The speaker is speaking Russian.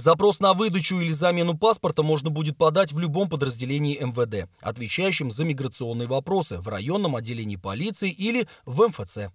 Запрос на выдачу или замену паспорта можно будет подать в любом подразделении МВД, отвечающем за миграционные вопросы в районном отделении полиции или в МФЦ.